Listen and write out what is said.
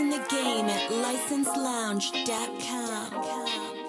In the game at licenselounge.com.